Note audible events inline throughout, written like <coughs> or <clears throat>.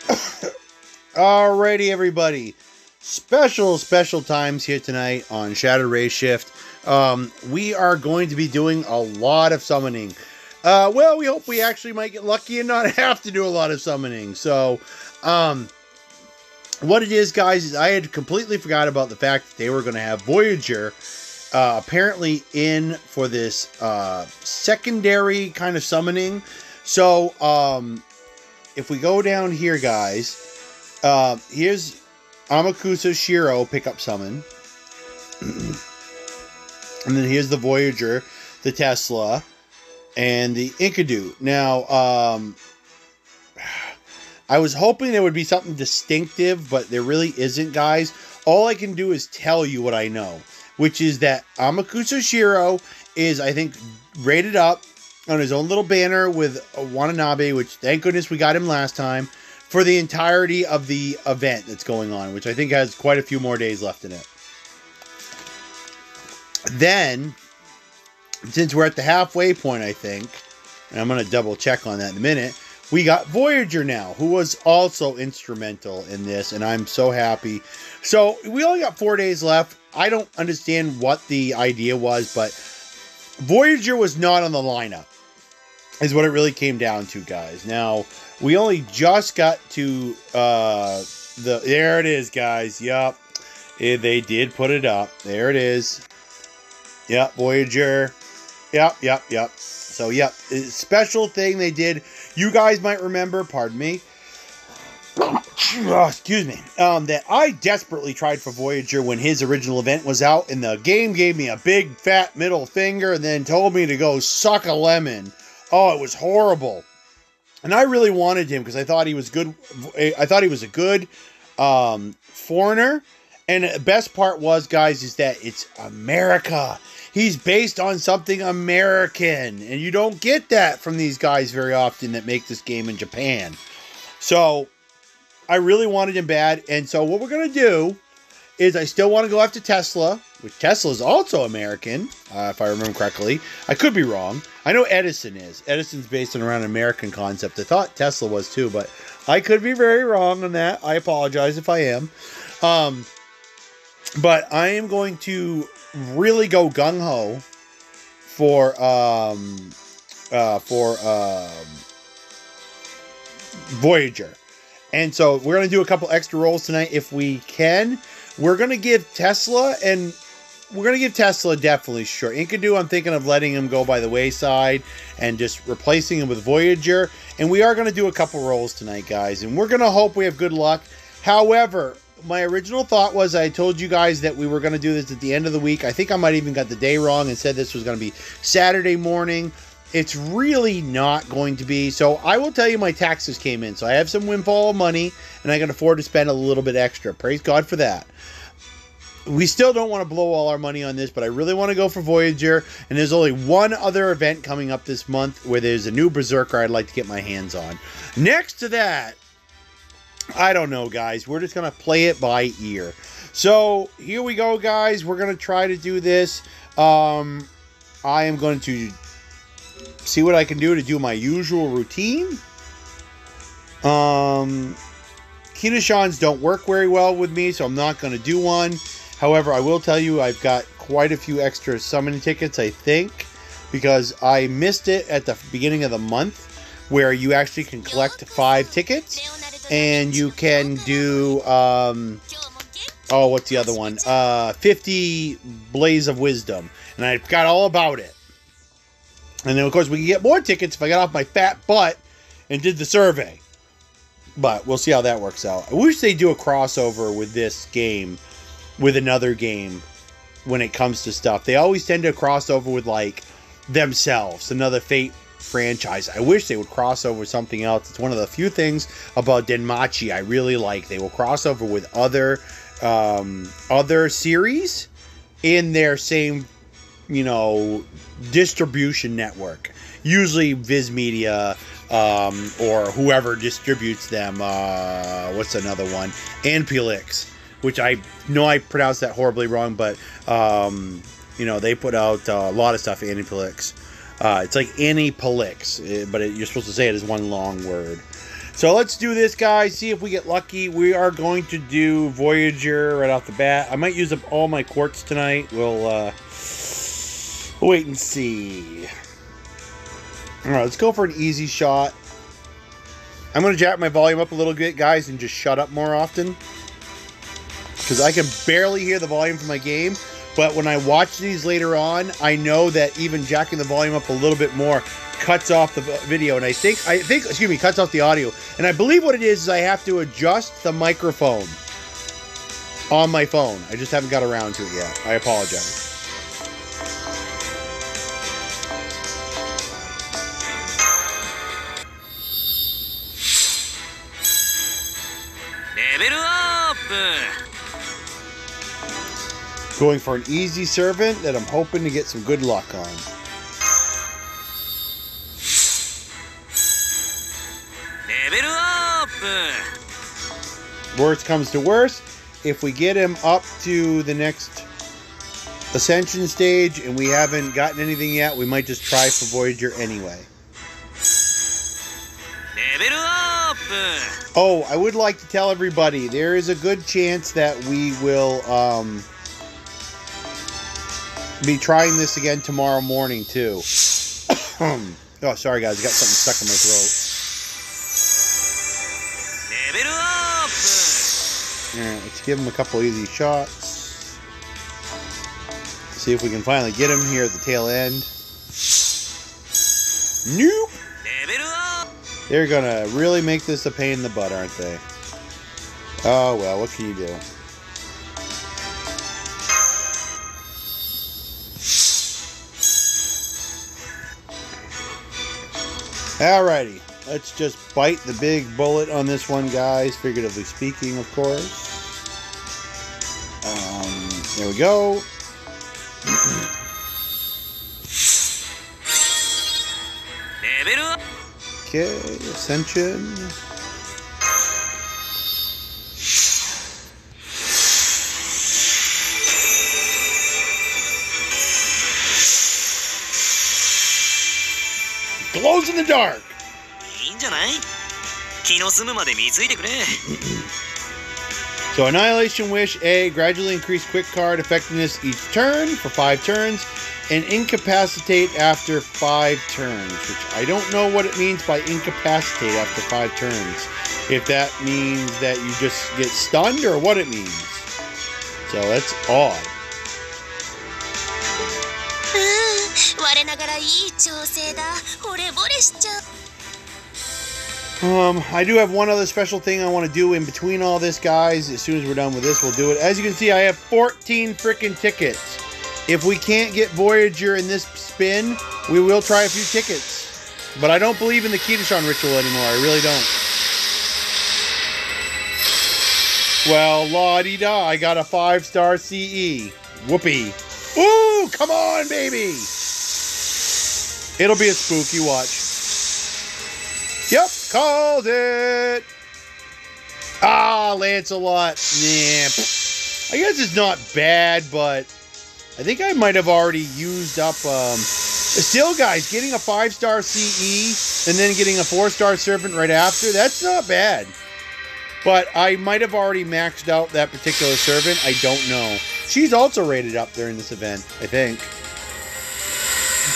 <coughs> Alrighty, everybody. Special, special times here tonight on Shattered Rayshift. Um, we are going to be doing a lot of summoning. Uh, well, we hope we actually might get lucky and not <laughs> have to do a lot of summoning. So, um, what it is, guys, is I had completely forgot about the fact that they were going to have Voyager uh, apparently in for this uh, secondary kind of summoning. So, um, if we go down here, guys, uh, here's Amakusa Shiro pickup summon. <clears throat> and then here's the Voyager, the Tesla, and the Enkidu. Now, um, <sighs> I was hoping there would be something distinctive, but there really isn't, guys. All I can do is tell you what I know, which is that Amakusa Shiro is, I think, rated up on his own little banner with Watanabe, which thank goodness we got him last time, for the entirety of the event that's going on, which I think has quite a few more days left in it. Then, since we're at the halfway point, I think, and I'm going to double check on that in a minute, we got Voyager now, who was also instrumental in this, and I'm so happy. So, we only got four days left. I don't understand what the idea was, but Voyager was not on the lineup, is what it really came down to, guys. Now, we only just got to uh, the. There it is, guys. Yup. they did put it up. There it is. Yep, Voyager. Yep, yep, yep. So, yep, special thing they did. You guys might remember, pardon me. Oh, excuse me. Um, that I desperately tried for Voyager when his original event was out, and the game gave me a big fat middle finger and then told me to go suck a lemon. Oh, it was horrible. And I really wanted him because I thought he was good. I thought he was a good um, foreigner. And the best part was, guys, is that it's America he's based on something American. And you don't get that from these guys very often that make this game in Japan. So I really wanted him bad. And so what we're going to do is I still want to go after Tesla, which Tesla is also American, uh, if I remember correctly. I could be wrong. I know Edison is. Edison's based on around an American concept. I thought Tesla was too, but I could be very wrong on that. I apologize if I am. Um, but I am going to really go gung ho for um uh for um Voyager. And so we're gonna do a couple extra rolls tonight if we can. We're gonna give Tesla and we're gonna give Tesla definitely sure. Enkidu, I'm thinking of letting him go by the wayside and just replacing him with Voyager. And we are gonna do a couple rolls tonight, guys, and we're gonna hope we have good luck. However, my original thought was I told you guys that we were going to do this at the end of the week. I think I might even got the day wrong and said this was going to be Saturday morning. It's really not going to be. So I will tell you my taxes came in. So I have some windfall money and I can afford to spend a little bit extra. Praise God for that. We still don't want to blow all our money on this, but I really want to go for Voyager. And there's only one other event coming up this month where there's a new Berserker I'd like to get my hands on. Next to that, I don't know, guys. We're just going to play it by ear. So here we go, guys. We're going to try to do this. Um, I am going to see what I can do to do my usual routine. Um, Kineshans don't work very well with me, so I'm not going to do one. However, I will tell you I've got quite a few extra summoning tickets, I think, because I missed it at the beginning of the month where you actually can collect five tickets and you can do um, oh what's the other one? Uh 50 blaze of wisdom and i got all about it. And then of course we can get more tickets if i got off my fat butt and did the survey. But we'll see how that works out. I wish they do a crossover with this game with another game when it comes to stuff they always tend to cross over with like themselves another fate franchise. I wish they would cross over something else. It's one of the few things about Denmachi I really like. They will cross over with other um, other series in their same, you know, distribution network. Usually Viz Media um, or whoever distributes them. Uh, what's another one? Aniplex, which I know I pronounced that horribly wrong, but um, you know they put out uh, a lot of stuff. Aniplex. Uh, it's like Aniplex, eh, but it, you're supposed to say it as one long word. So let's do this, guys. See if we get lucky. We are going to do Voyager right off the bat. I might use up all my quartz tonight. We'll uh, wait and see. All right, let's go for an easy shot. I'm going to jack my volume up a little bit, guys, and just shut up more often. Because I can barely hear the volume from my game. But when I watch these later on, I know that even jacking the volume up a little bit more cuts off the video. And I think, I think, excuse me, cuts off the audio. And I believe what it is is I have to adjust the microphone on my phone. I just haven't got around to it yet. I apologize. Going for an easy servant that I'm hoping to get some good luck on. Level up! Worst comes to worst, if we get him up to the next ascension stage and we haven't gotten anything yet, we might just try for Voyager anyway. Level up! Oh, I would like to tell everybody there is a good chance that we will um, be trying this again tomorrow morning too. <coughs> oh, sorry guys, I got something stuck in my throat. Alright, let's give him a couple easy shots. See if we can finally get him here at the tail end. Nope! They're gonna really make this a pain in the butt, aren't they? Oh well, what can you do? Alrighty, let's just bite the big bullet on this one, guys, figuratively speaking, of course. Um, there we go. Okay, Ascension. the dark. いいんじゃない気の済むまで貢いでくれ So Annihilation Wish A gradually increase quick card effectiveness each turn for five turns, and incapacitate after five turns. Which I don't know what it means by incapacitate after five turns. If that means that you just get stunned or what it means. So that's odd. がらいい調整だ惚れ惚れしちゃう Um, I do have one other special thing I want to do in between all this, guys. As soon as we're done with this, we'll do it. As you can see, I have 14 freaking tickets. If we can't get Voyager in this spin, we will try a few tickets. But I don't believe in the Kitashan ritual anymore. I really don't. Well, la-di-da, I got a five-star CE. Whoopee. Ooh, come on, baby. It'll be a spooky watch. Yep, called it. Ah, Lancelot. Pff. I guess it's not bad, but I think I might have already used up. Um, still, guys, getting a five star CE and then getting a four star Servant right after, that's not bad. But I might have already maxed out that particular Servant. I don't know. She's also rated up during this event, I think.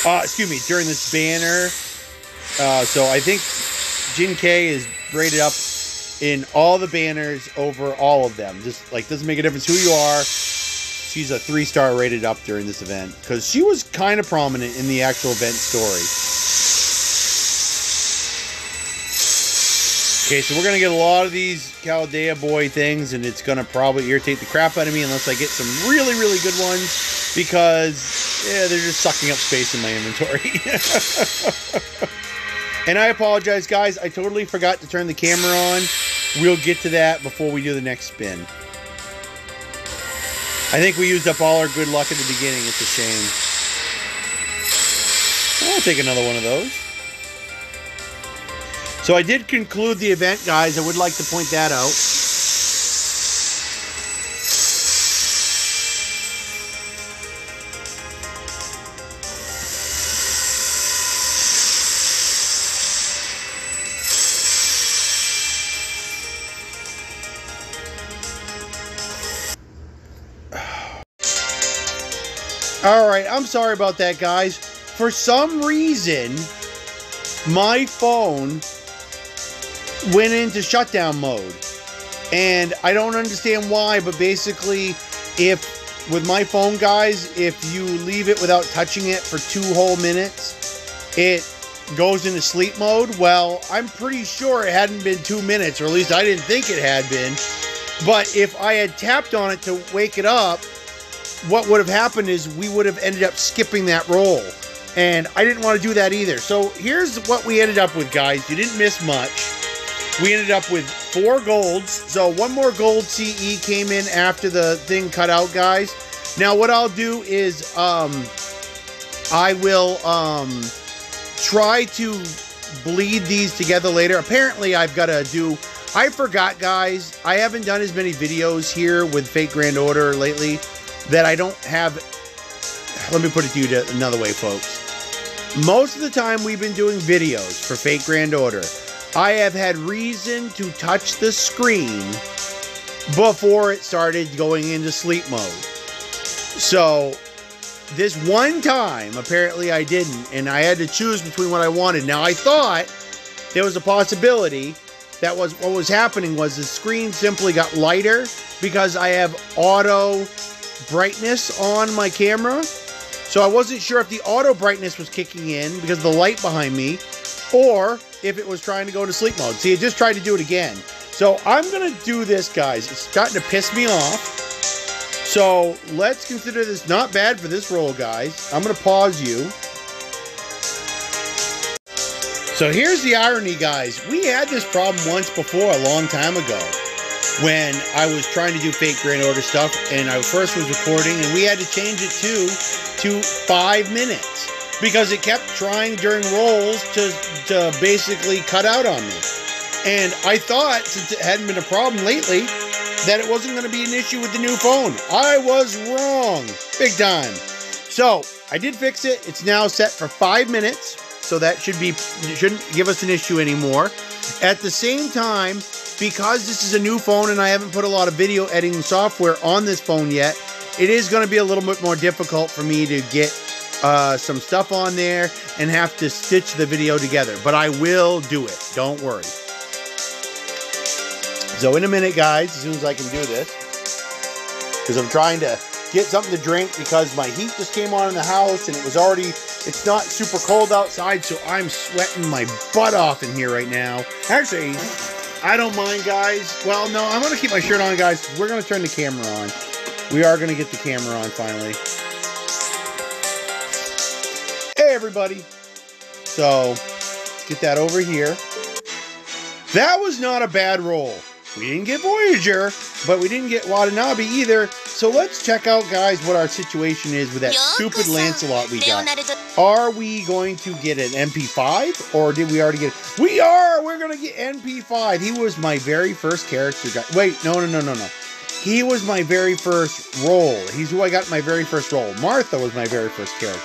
Uh, excuse me, during this banner. Uh, so I think Jing Ke is rated up in all the banners over all of them. Just like doesn't make a difference who you are. She's a three star rated up during this event because she was kind of prominent in the actual event story. Okay, so we're gonna get a lot of these Chaldea boy things, and it's gonna probably irritate the crap out of me unless I get some really, really good ones because yeah, they're just sucking up space in my inventory. <laughs> And I apologize, guys. I totally forgot to turn the camera on. We'll get to that before we do the next spin. I think we used up all our good luck at the beginning. It's a shame. I'll take another one of those. So I did conclude the event, guys. I would like to point that out. All right, I'm sorry about that, guys. For some reason, my phone went into shutdown mode. And I don't understand why, but basically, if with my phone, guys, if you leave it without touching it for two whole minutes, it goes into sleep mode. Well, I'm pretty sure it hadn't been two minutes, or at least I didn't think it had been. But if I had tapped on it to wake it up, what would have happened is we would have ended up skipping that roll. And I didn't want to do that either. So here's what we ended up with, guys. You didn't miss much. We ended up with four golds. So one more gold CE came in after the thing cut out, guys. Now what I'll do is um, I will um, try to bleed these together later. Apparently I've got to do... I forgot, guys. I haven't done as many videos here with Fate Grand Order lately that I don't have. Let me put it to you another way, folks. Most of the time we've been doing videos for Fate Grand Order, I have had reason to touch the screen before it started going into sleep mode. So, this one time, apparently I didn't, and I had to choose between what I wanted. Now, I thought there was a possibility that was what was happening was the screen simply got lighter because I have auto brightness on my camera. So I wasn't sure if the auto brightness was kicking in because the light behind me or if it was trying to go into sleep mode. See, it just tried to do it again. So I'm going to do this, guys. It's starting to piss me off. So let's consider this not bad for this roll, guys. I'm going to pause you. So here's the irony, guys. We had this problem once before a long time ago when I was trying to do Fate Grand Order stuff and I first was recording and we had to change it to to five minutes because it kept trying during rolls to, to basically cut out on me. And I thought, since it hadn't been a problem lately, that it wasn't going to be an issue with the new phone. I was wrong. Big time. So, I did fix it. It's now set for five minutes. So that should be shouldn't give us an issue anymore. At the same time, because this is a new phone and I haven't put a lot of video editing software on this phone yet, it is going to be a little bit more difficult for me to get uh, some stuff on there and have to stitch the video together. But I will do it. Don't worry. So in a minute, guys, as soon as I can do this, because I'm trying to get something to drink because my heat just came on in the house and it was already, it's not super cold outside, so I'm sweating my butt off in here right now. Actually, I don't mind, guys. Well, no, I'm going to keep my shirt on, guys. We're going to turn the camera on. We are going to get the camera on finally. Hey, everybody. So, get that over here. That was not a bad roll. We didn't get Voyager, but we didn't get Watanabe either. So let's check out, guys, what our situation is with that stupid Lancelot we got. Are we going to get an NP5, or did we already get it? We are! We're going to get NP5. He was my very first character guy. Wait, no, no, no, no, no. He was my very first role. He's who I got my very first role. Martha was my very first character.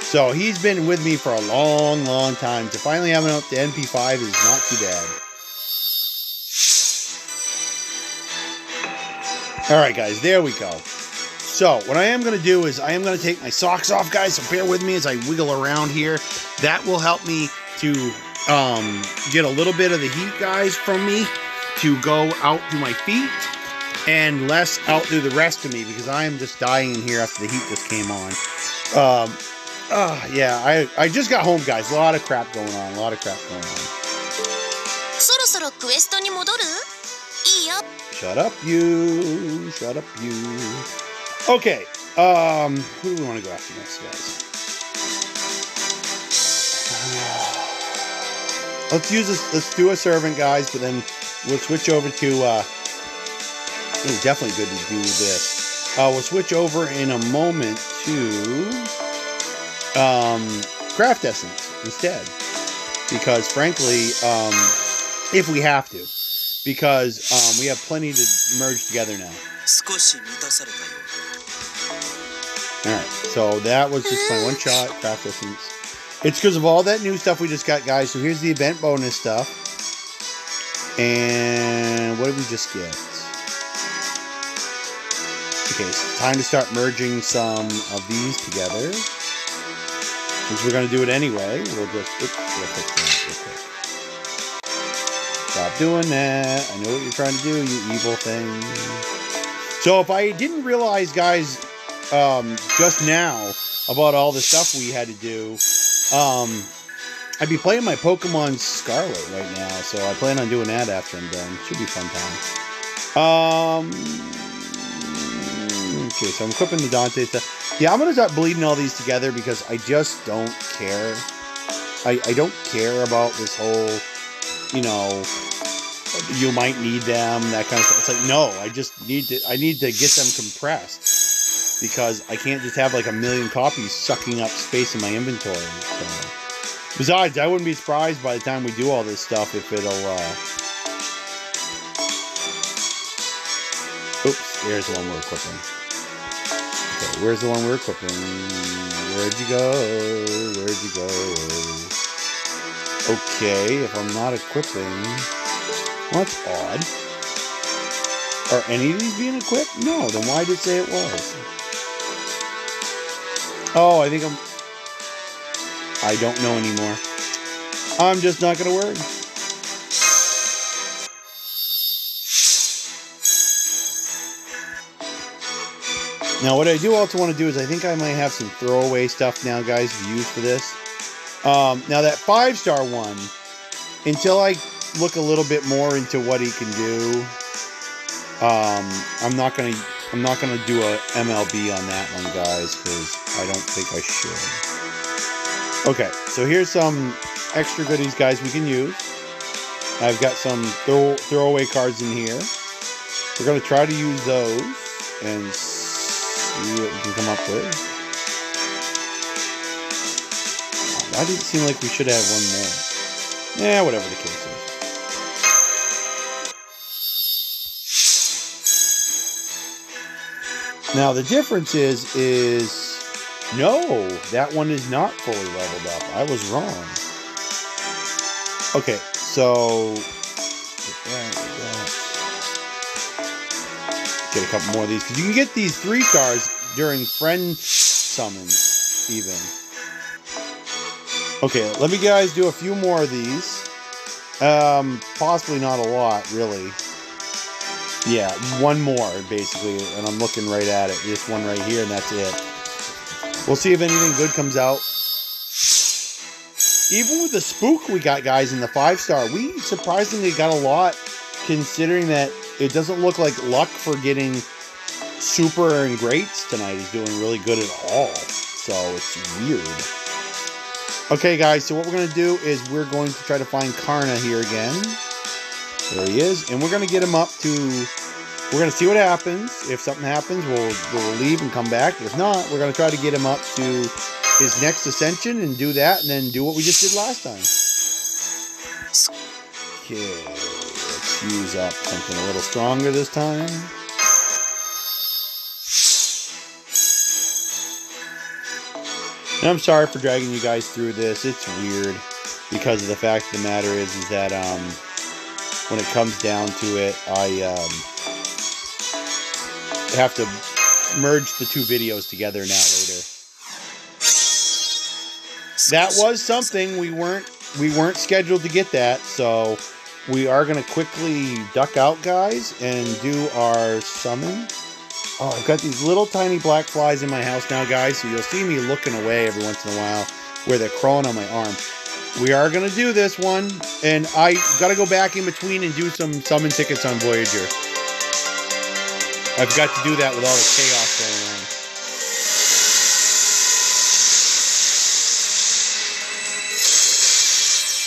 So he's been with me for a long, long time. To finally have him up to NP5 is not too bad. All right, guys, there we go. So what I am going to do is I am going to take my socks off, guys. So bear with me as I wiggle around here. That will help me to um, get a little bit of the heat, guys, from me to go out through my feet and less out through the rest of me because I am just dying in here after the heat just came on. Um, uh, yeah, I, I just got home, guys. A lot of crap going on. A lot of crap going on. Shut up, you. Shut up, you. Okay. Um, who do we want to go after next, guys? <sighs> Let's use this. Let's do a servant, guys, but then we'll switch over to. Uh, it's definitely good to do this. Uh, we'll switch over in a moment to um, craft essence instead, because frankly, um, if we have to, because um, we have plenty to merge together now. All right, so that was just my one shot craft. It's because of all that new stuff we just got, guys. So here's the event bonus stuff. And what did we just get? Okay, time to start merging some of these together. Since we're going to do it anyway, we'll just... Oops, we'll fix that real Stop doing that. I know what you're trying to do, you evil thing. So if I didn't realize, guys, um, just now about all the stuff we had to do, um, I'd be playing my Pokemon Scarlet right now, so I plan on doing that after I'm done. Should be fun time. Um, okay, so I'm equipping the Dante stuff. Yeah, I'm gonna start bleeding all these together because I just don't care. I, I don't care about this whole, you know, you might need them, that kind of stuff. It's like, no, I just need to, I need to get them compressed because I can't just have like a million copies sucking up space in my inventory. So. Besides, I wouldn't be surprised by the time we do all this stuff if it'll, uh... Oops, there's the one we're equipping. Okay, where's the one we're equipping? Where'd you go? Where'd you go? Okay, if I'm not equipping... Well, that's odd. Are any of these being equipped? No, then why did it say it was? Oh, I think I'm... I don't know anymore. I'm just not going to worry. Now, what I do also want to do is I think I might have some throwaway stuff now, guys, use for this. Um, now, that five-star one, until I look a little bit more into what he can do, um, I'm not going to I'm not going to do a MLB on that one, guys, because I don't think I should. Okay, so here's some extra goodies, guys, we can use. I've got some throw, throwaway cards in here. We're going to try to use those and see what we can come up with. Why did it seem like we should have one more? Yeah, whatever the case is. Now the difference is, is no, that one is not fully leveled up. I was wrong. Okay, so get a couple more of these because you can get these three stars during friend summons, even. Okay, let me guys do a few more of these. Um, possibly not a lot, really. Yeah, one more, basically, and I'm looking right at it. This one right here, and that's it. We'll see if anything good comes out. Even with the spook we got, guys, in the five star, we surprisingly got a lot, considering that it doesn't look like luck for getting super and greats tonight is doing really good at all. So it's weird. Okay, guys, so what we're going to do is we're going to try to find Karna here again. There he is. And we're going to get him up to... We're going to see what happens. If something happens, we'll, we'll leave and come back. If not, we're going to try to get him up to his next ascension and do that, and then do what we just did last time. Okay, let's use up something a little stronger this time. And I'm sorry for dragging you guys through this. It's weird because of the fact of the matter is, is that um, when it comes down to it, I um, have to merge the two videos together now later. That was something we weren't we weren't scheduled to get that, so we are gonna quickly duck out, guys, and do our summon. Oh, I've got these little tiny black flies in my house now, guys, so you'll see me looking away every once in a while where they're crawling on my arm. We are going to do this one, and I got to go back in between and do some summon tickets on Voyager. I've got to do that with all the chaos going on.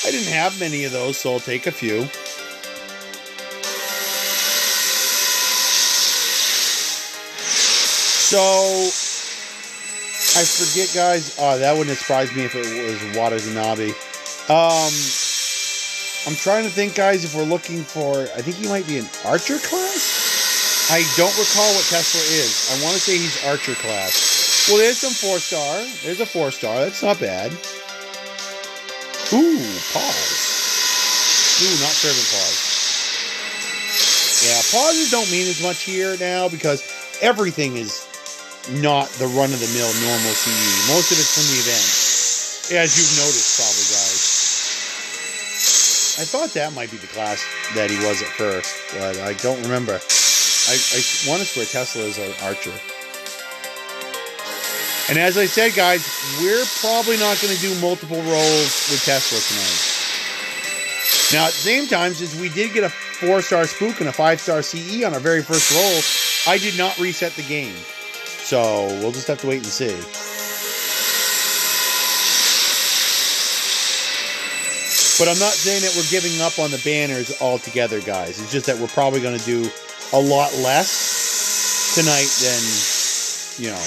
I didn't have many of those, so I'll take a few. So, I forget, guys. Oh, that wouldn't surprise me if it was Watanabe. Um, I'm trying to think, guys, if we're looking for. I think he might be an archer class. I don't recall what Tesla is. I want to say he's archer class. Well, there's some four star. There's a four star. That's not bad. Ooh, pause. Ooh, not servant pause. Yeah, pauses don't mean as much here now because everything is not the run of the mill normal CE. Most of it's from the event, as you've noticed, probably. I thought that might be the class that he was at first, but I don't remember. I, I want to swear Tesla is an archer. And as I said, guys, we're probably not going to do multiple rolls with Tesla tonight. Now, at the same time, since we did get a four star spook and a five star CE on our very first roll, I did not reset the game. So we'll just have to wait and see. But I'm not saying that we're giving up on the banners altogether, guys. It's just that we're probably going to do a lot less tonight than, you know,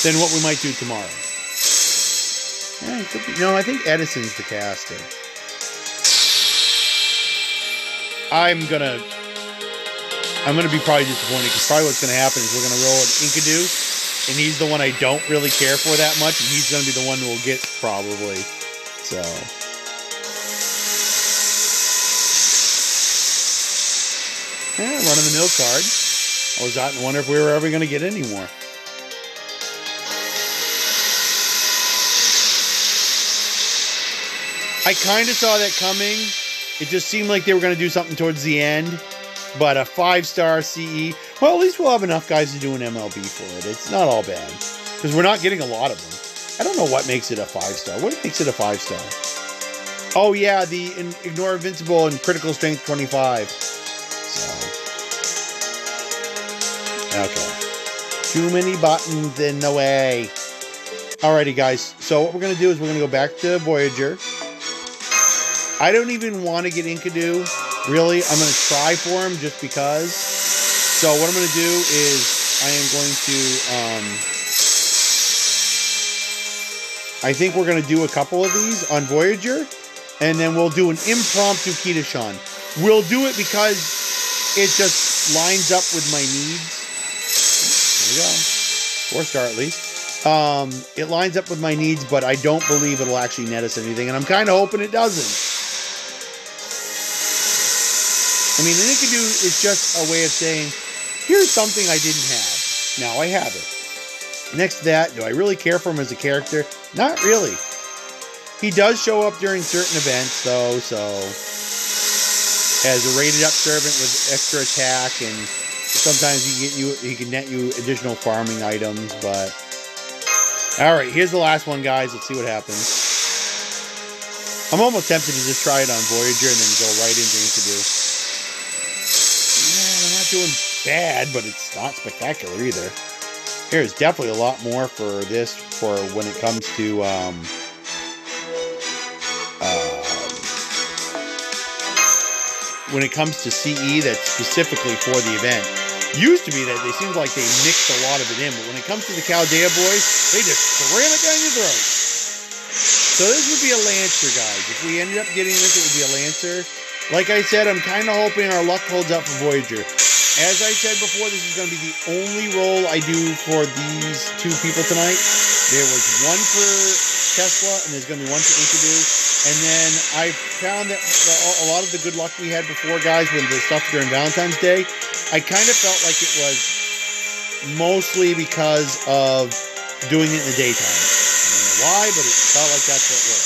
than what we might do tomorrow. Yeah, be- no, I think Edison's the caster. I'm gonna, I'm gonna be probably disappointed because probably what's gonna happen is we're gonna roll an Enkidu, and he's the one I don't really care for that much, and he's gonna be the one we'll get probably. So. Yeah, run of the mill card. I was out and wonder if we were ever gonna get any more. I kind of saw that coming. It just seemed like they were going to do something towards the end. But a five star CE, well, at least we'll have enough guys to do an MLB for it. It's not all bad. Because we're not getting a lot of them. I don't know what makes it a five star. What makes it a five star? Oh, yeah, the Ignore Invincible and Critical Strength 25. So. Okay. Too many buttons in the way. Alrighty, guys. So, what we're going to do is we're going to go back to Voyager. I don't even want to get Enkidu. Really, I'm going to try for him just because. So what I'm going to do is I am going to. Um, I think we're going to do a couple of these on Voyager, and then we'll do an impromptu Kitashan. We'll do it because it just lines up with my needs. We go. Four star at least. Um, it lines up with my needs, but I don't believe it'll actually net us anything, and I'm kind of hoping it doesn't. I mean, an Enkidu is just a way of saying, here's something I didn't have. Now I have it. Next to that, do I really care for him as a character? Not really. He does show up during certain events, though, so as a rated up servant with extra attack, and sometimes he get you he can net you additional farming items. But all right, here's the last one, guys. Let's see what happens. I'm almost tempted to just try it on Voyager and then go right into Enkidu. Yeah, we're not doing bad, but it's not spectacular either. There's definitely a lot more for this for when it comes to um, um, when it comes to CE that's specifically for the event. Used to be that they seemed like they mixed a lot of it in, but when it comes to the Chaldea boys, they just cram it down your throat. So this would be a Lancer, guys. If we ended up getting this, it would be a Lancer. Like I said, I'm kind of hoping our luck holds up for Voyager. As I said before, this is going to be the only role I do for these two people tonight. There was one for Tesla, and there's going to be one for Enkidu. And then I found that a lot of the good luck we had before, guys, with the stuff during Valentine's Day, I kind of felt like it was mostly because of doing it in the daytime. I don't know why, but it felt like that's what worked.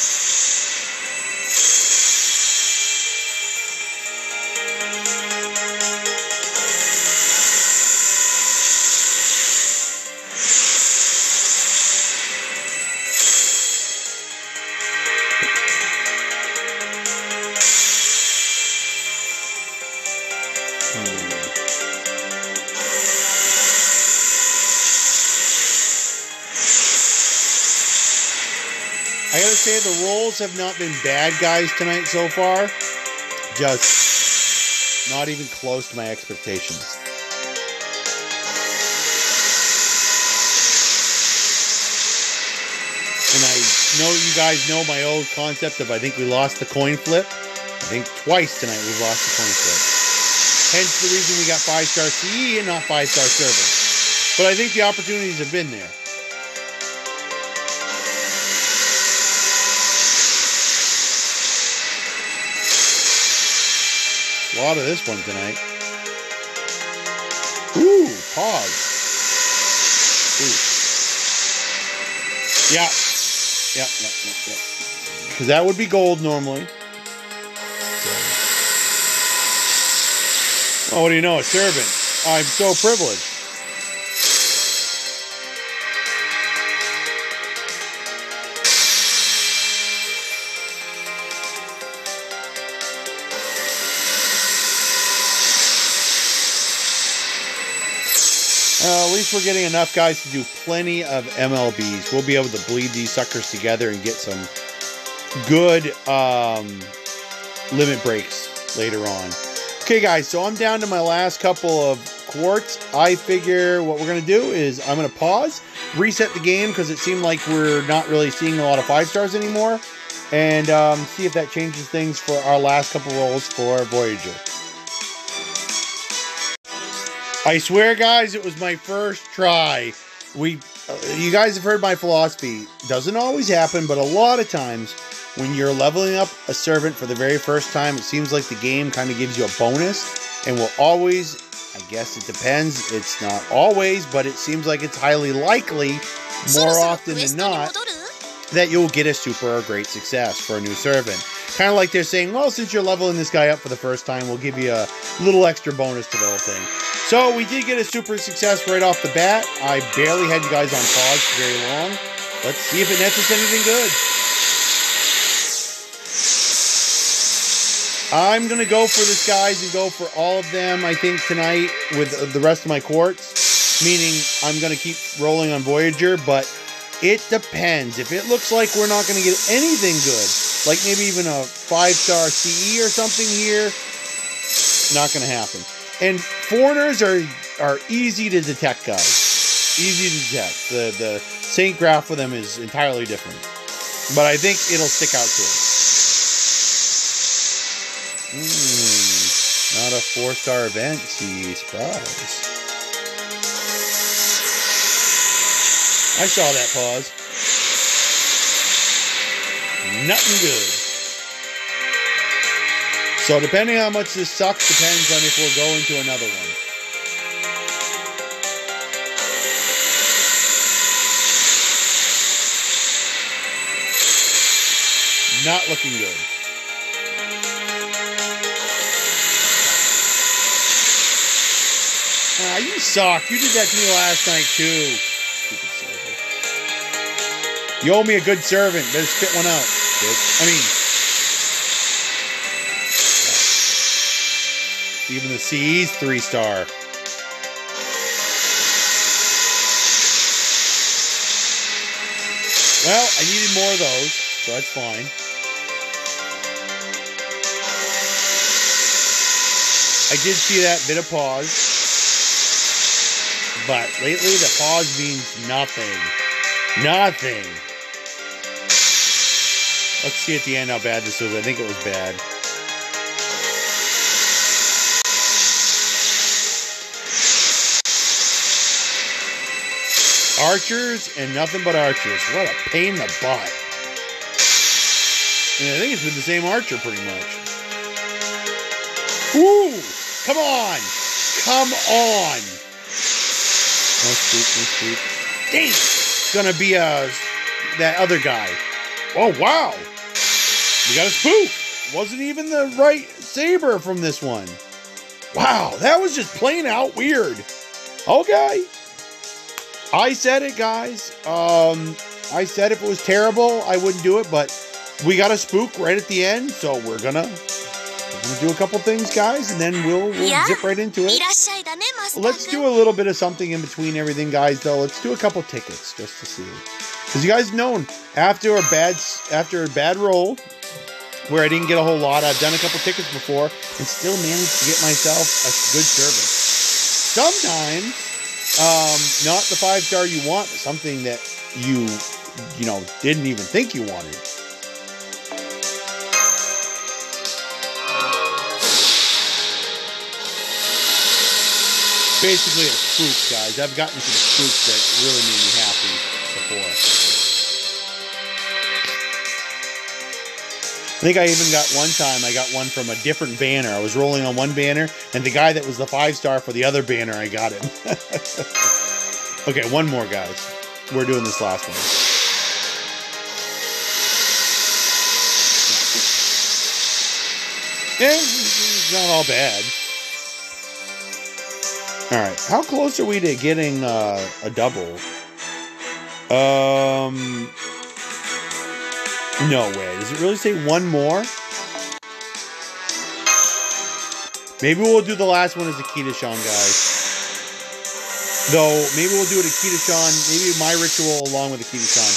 Have not been bad guys tonight so far. Just not even close to my expectations. And I know you guys know my old concept of I think we lost the coin flip. I think twice tonight we've lost the coin flip. Hence the reason we got five star CE and not five star server. But I think the opportunities have been there. A lot of this one tonight. Ooh, pause. Ooh. Yeah. Yeah, yeah, yeah, yeah. Because that would be gold normally. Oh, what do you know? A servant. I'm so privileged. Least we're getting enough guys to do plenty of MLBs. We'll be able to bleed these suckers together and get some good um, limit breaks later on. Okay, guys, so I'm down to my last couple of quartz. I figure what we're going to do is I'm going to pause, reset the game because it seemed like we're not really seeing a lot of five stars anymore, and um, see if that changes things for our last couple rolls for Voyager. I swear, guys, it was my first try. We, uh, you guys have heard my philosophy. Doesn't always happen, but a lot of times when you're leveling up a servant for the very first time, it seems like the game kind of gives you a bonus and will always, I guess it depends, it's not always, but it seems like it's highly likely, more often than not, that you'll get a super or great success for a new servant. Kind of like they're saying, well, since you're leveling this guy up for the first time, we'll give you a little extra bonus to the whole thing. So we did get a super success right off the bat. I barely had you guys on pause for very long. Let's see if it nets us anything good. I'm gonna go for this, guys, and go for all of them. I think tonight with the rest of my quartz, meaning I'm gonna keep rolling on Voyager, but it depends. If it looks like we're not gonna get anything good, like maybe even a five star CE or something here, not gonna happen. And foreigners are are easy to detect, guys. Easy to detect. The the Saint graph for them is entirely different, but I think it'll stick out to us. Mm, not a four star event. See, surprise. I saw that pause. Nothing good. So depending on how much this sucks depends on if we're going to another one. Not looking good. Ah, you suck. You did that to me last night too. Stupid servant. You owe me a good servant. Better spit one out. bitch. I mean, even the CE's three star. Well, I needed more of those, so that's fine. I did see that bit of pause. But lately, the pause means nothing. Nothing. Let's see at the end how bad this was. I think it was bad. Archers and nothing but archers. What a pain in the butt. And I think it's been the same archer pretty much. Ooh! Come on! Come on! No spook, no spook. Dang! It's gonna be uh that other guy. Oh wow! We got a spook! Wasn't even the right saber from this one. Wow, that was just plain out weird. Okay. I said it, guys. Um, I said if it was terrible, I wouldn't do it, but we got a spook right at the end, so we're gonna, we're gonna do a couple things, guys, and then we'll, we'll yeah. zip right into it. Let's do a little bit of something in between everything, guys. Though let's do a couple tickets just to see, because you guys know after a bad after a bad roll, where I didn't get a whole lot, I've done a couple tickets before and still managed to get myself a good service. Sometimes um, not the five star you want, but something that you you know didn't even think you wanted. basically a spook, guys. I've gotten some spooks that really made me happy I think I even got one time, I got one from a different banner. I was rolling on one banner, and the guy that was the five star for the other banner, I got him. <laughs> okay, one more, guys. We're doing this last one. Yeah, it's not all bad. All right, how close are we to getting uh, a double? Um, no way. Does it really say one more? Maybe we'll do the last one as a Sean, guys. Though, maybe we'll do it a Sean. maybe my ritual along with a Sean.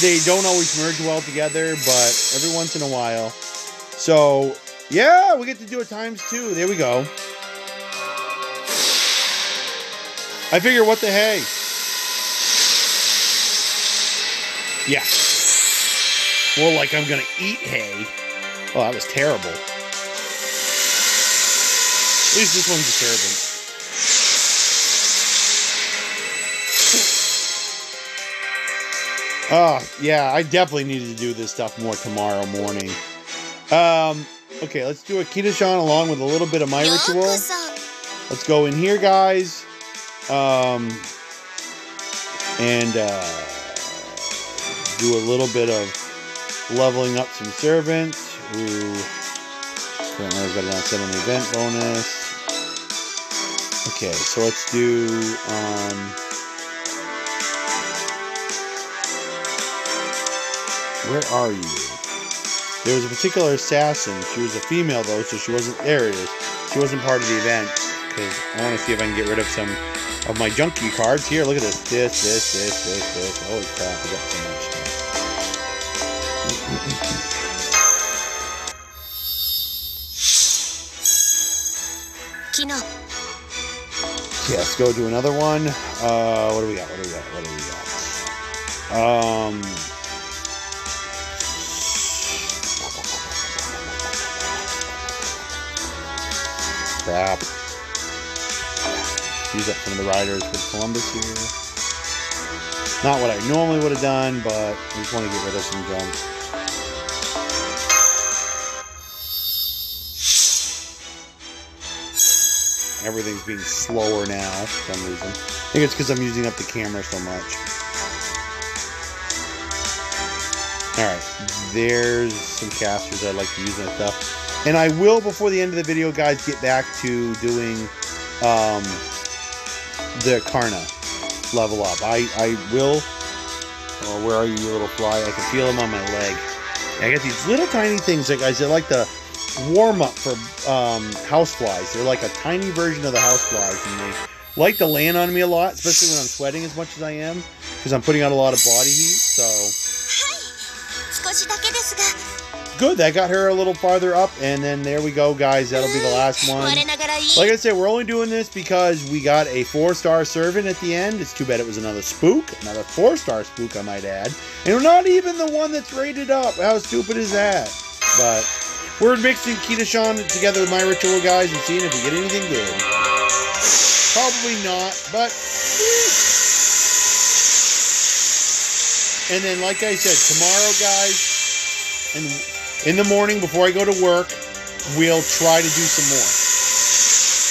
They don't always merge well together, but every once in a while. So, yeah, we get to do it times two. There we go. I figure, what the hey? Yeah. Well, like I'm gonna eat hay. Oh, that was terrible. At least this one's a terrible. Oh, yeah, I definitely need to do this stuff more tomorrow morning. Um, Okay, let's do a Kitashan along with a little bit of my ritual. Let's go in here, guys. Um, and uh, do a little bit of leveling up some servants who currently I've got an event bonus. Okay, so let's do um, where are you? There was a particular assassin. She was a female though, so she wasn't. There it is. She wasn't part of the event because I want to see if I can get rid of some of my junkie cards. Here, look at this. This, this, this, this, this. Holy crap! I got so much Kino. Let's go do another one. Uh, what do we got? What do we got? What do we got? Um. crap. Use up some of the riders for Columbus here. Not what I normally would have done, but I just want to get rid of some junk. Everything's being slower now for some reason. I think it's because I'm using up the camera so much. Alright, there's some casters I'd like to use and stuff. And I will, before the end of the video, guys, get back to doing um, the Karna level up. I, I will. Oh, where are you, you little fly? I can feel them on my leg. I got these little tiny things, that guys. They're like the warm up for um, house flies. They're like a tiny version of the houseflies, and they like to land on me a lot, especially when I'm sweating as much as I am, because I'm putting out a lot of body heat. So good. That got her a little farther up. And then there we go, guys. That'll be the last one. Like I said, we're only doing this because we got a four-star servant at the end. It's too bad it was another spook. Another four-star spook, I might add. And we're not even the one that's rated up. How stupid is that? But we're mixing Kitashan together with my ritual, guys, and seeing if we get anything good. Probably not, but... Eh. And then, like I said, tomorrow, guys, and in the morning before I go to work, we'll try to do some more.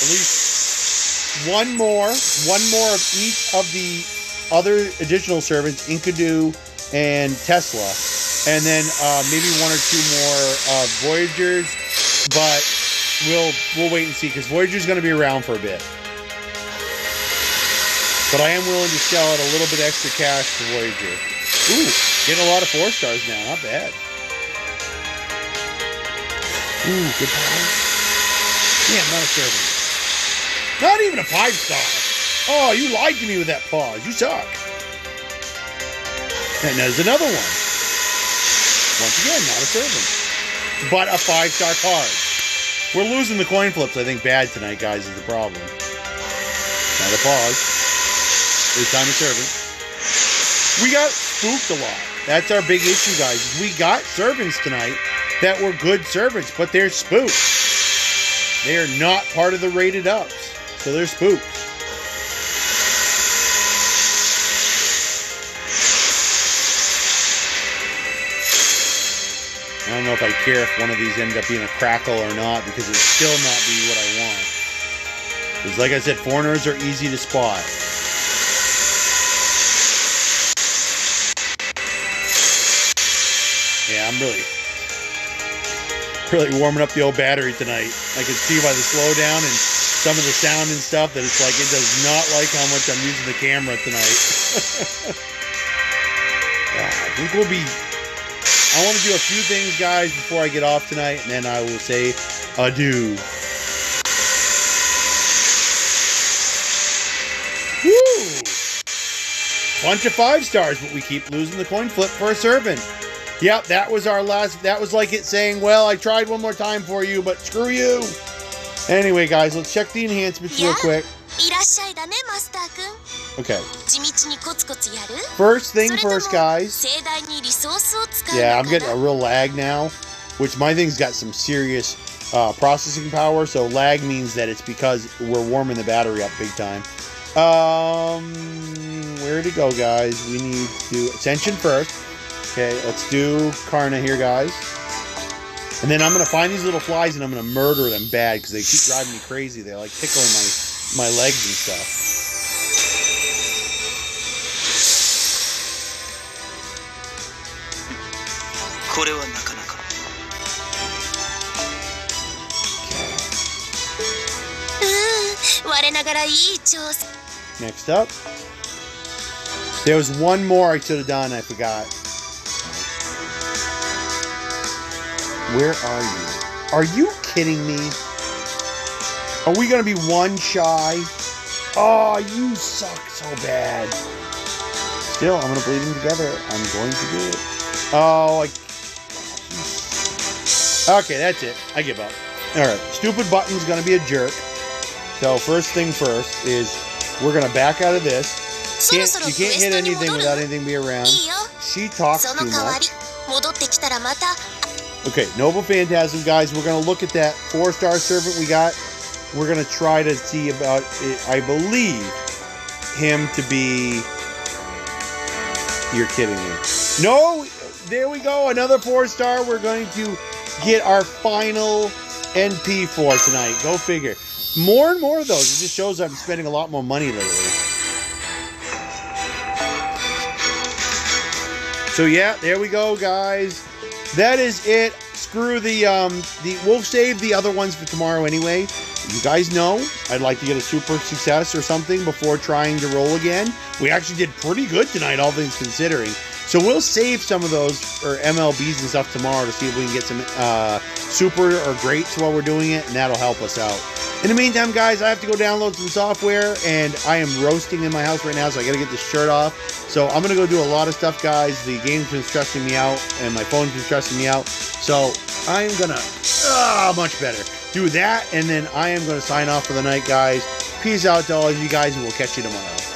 At least one more, one more of each of the other additional servants, Enkidu and Tesla, and then uh, maybe one or two more uh, Voyagers. But we'll we'll wait and see because Voyager's going to be around for a bit. But I am willing to shell out a little bit extra cash for Voyager. Ooh, getting a lot of four stars now. Not bad. Ooh, good pause. Yeah, not a servant. Not even a five star. Oh, you lied to me with that pause. You suck. And there's another one. Once again, not a servant. But a five star card. We're losing the coin flips, I think, bad tonight, guys, is the problem. Not a pause. This time a servant. We got spooked a lot. That's our big issue, guys. We got servants tonight that were good servants, but they're spooked. They are not part of the rated ups, so they're spooks. I don't know if I care if one of these end up being a crackle or not because it's still not be what I want. Because like I said, foreigners are easy to spot. Yeah, I'm really, really warming up the old battery tonight. I can see by the slowdown and some of the sound and stuff that it's like it does not like how much I'm using the camera tonight. <laughs> I think we'll be. I want to do a few things, guys, before I get off tonight, and then I will say adieu. Woo! Bunch of five stars, but we keep losing the coin flip for a servant. Yep, that was our last. That was like it saying, well, I tried one more time for you, but screw you. Anyway, guys, let's check the enhancements real quick. Okay. First thing first, guys. Yeah, I'm getting a real lag now, which my thing's got some serious uh, processing power. So lag means that it's because we're warming the battery up big time. Um, where to go, guys? We need to do attention first. Okay, let's do Karna here, guys. And then I'm gonna find these little flies and I'm gonna murder them bad because they keep driving me crazy. They like tickling my my legs and stuff. これはなかなか うーん我ながらいい調整 Next up, there was one more I should have done. I forgot. Where are you? Are you kidding me? Are we gonna be one shy? Oh, you suck so bad. Still, I'm gonna bleed them together. I'm going to do it. Oh, I. Okay, that's it. I give up. All right, stupid button's gonna be a jerk. So first thing first is we're gonna back out of this. Can't, you can't hit anything without anything being around. She talks too much. Okay, Noble Phantasm, guys. We're gonna look at that four-star servant we got. We're gonna try to see about it. I believe him to be. You're kidding me. No, there we go. Another four-star. We're going to get our final NP for tonight. Go figure. More and more of those. It just shows I'm spending a lot more money lately. So yeah, there we go, guys. That is it. Screw the um the we'll save the other ones for tomorrow anyway. You guys know I'd like to get a super success or something before trying to roll again. We actually did pretty good tonight, all things considering. So we'll save some of those or MLBs and stuff tomorrow to see if we can get some uh, super or greats while we're doing it, and that'll help us out. In the meantime, guys, I have to go download some software, and I am roasting in my house right now, so I got to get this shirt off. So I'm gonna go do a lot of stuff, guys. The game's been stressing me out, and my phone's been stressing me out. So I'm gonna, ah, much better. Do that, and then I am gonna sign off for the night, guys. Peace out to all of you guys, and we'll catch you tomorrow.